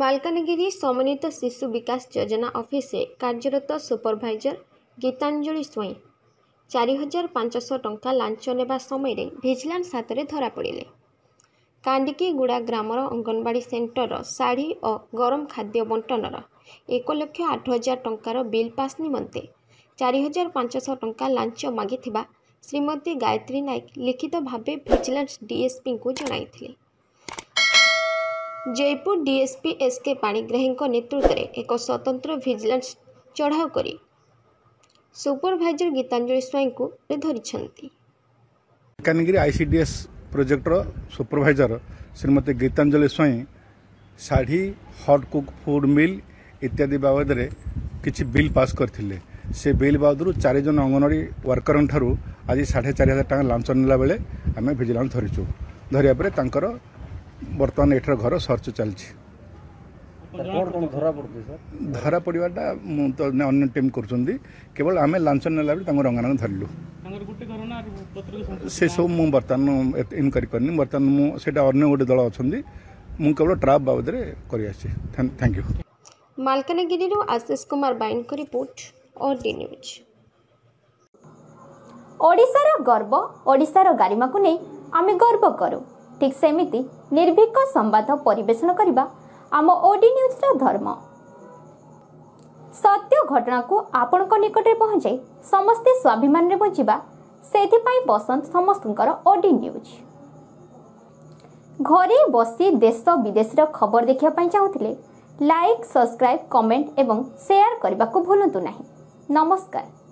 ମାଲକାନଗିରି ସମନ୍ୱିତ ଶିଶୁ ବିକାଶ ଯୋଜନା ଅଫିସରେ କାର୍ଯ୍ୟରତ ସୁପରଭାଇଜର ଗୀତାଞ୍ଜଳି ସ୍ୱାଇଁ ଚାରି ହଜାର ପାଞ୍ଚଶହ ଟଙ୍କା ଲାଞ୍ଚ ନେବା ସମୟରେ ଭିଜିଲାନ୍ସ ହାତରେ ଧରାପଡ଼ିଲେ କାଣ୍ଡିକିଗୁଡ଼ା ଗ୍ରାମର ଅଙ୍ଗନବାଡ଼ି ସେଣ୍ଟରର ଶାଢ଼ୀ ଓ ଗରମ ଖାଦ୍ୟ ବଣ୍ଟନର ଏକ ଲକ୍ଷ ଆଠ ହଜାର ଟଙ୍କାର ବିଲ୍ ପାସ୍ ନିମନ୍ତେ ଚାରି ହଜାର ପାଞ୍ଚଶହ ଟଙ୍କା ଲାଞ୍ଚ ମାଗିଥିବା ଶ୍ରୀମତୀ ଗାୟତ୍ରୀ ନାୟକ ଲିଖିତ ଭାବେ ଭିଜିଲାନ୍ସ ଡିଏସ୍ପିଙ୍କୁ ଜଣାଇଥିଲେ ଜୟପୁର ଡିଏସ୍ପି ଏସ୍ କେ ପାଣିଗ୍ରାହୀଙ୍କ ନେତୃତ୍ୱରେ ଏକ ସ୍ୱତନ୍ତ୍ର ଭିଜିଲାନ୍ସ ଚଢ଼ାଉ କରି ସୁପରଭାଇଜର ଗୀତାଞ୍ଜଳି ସ୍ୱାଇଁଙ୍କୁ ଧରିଛନ୍ତି ମାଲକାନଗିରି ଆଇସିଡିଏସ୍ ପ୍ରୋଜେକ୍ଟର supervisor Shrimati Gitanjali Swain sari hot cook food meal ଇତ୍ୟାଦି ବାବଦରେ କିଛି ବିଲ୍ ପାସ୍ କରିଥିଲେ ସେ ବିଲ୍ ବାବଦରୁ ଚାରିଜଣ ଅଙ୍ଗନୱାଡ଼ି ୱାର୍କରଙ୍କଠାରୁ ଆଜି ସାଢ଼େ ଚାରି ହଜାର ଟଙ୍କା ଲାଞ୍ଚ ନେଲା ବେଳେ ଆମେ ଭିଜିଲାନ୍ସ ଧରିଛୁ ଧରିବା ପରେ ତାଙ୍କର বর্তমান এটার ঘর সর্চ চালছে ধরা পড়া অন্য টিম করছেন কেবল আমি লাঞ্ছন নেলা বেড়ে তাঙ্কর রঙারঙ ধরলু সে সব মু বর্তমান ইনকোয়ারি করি বর্তমান মু সেটা অন্য গোটে দল অনেক মু কেবল ট্রাপ বাবদে করে আসছি থ্যাংক ইউ মালকানগিরি আশিষ কুমার বাইনক রিপোর্ট ଓଡି ନ୍ୟୁଜ୍ ଓଡ଼ିଶାର ଗର୍ବ ଓଡ଼ିଶାର ଗାରିମାକୁ ନେଇ ଆମେ ଗର୍ବ କରୁ ଠିକ୍ ସେମିତି ନିର୍ଭୀକ ସମ୍ବାଦ ପରିବେଷଣ କରିବା ଆମ ଓଡି ନ୍ୟୁଜ୍ର ଧର୍ମ ସତ୍ୟ ଘଟଣାକୁ ଆପଣଙ୍କ ନିକଟରେ ପହଞ୍ଚାଇ ସମସ୍ତେ ସ୍ୱାଭିମାନରେ ବଞ୍ଚିବା ସେଥିପାଇଁ ବସନ୍ତ ସମସ୍ତଙ୍କର ଓଡି ନ୍ୟୁଜ୍ ଘରେ ବସି ଦେଶ ବିଦେଶର ଖବର ଦେଖିବା ପାଇଁ ଚାହୁଁଥିଲେ ଲାଇକ୍ ସବସ୍କ୍ରାଇବ୍ କମେଣ୍ଟ ଏବଂ ସେୟାର କରିବାକୁ ଭୁଲନ୍ତୁ ନାହିଁ ନମସ୍କାର